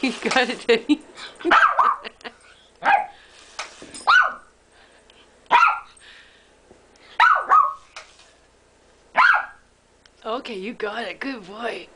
you got it, Teddy. okay, you got it. Good boy.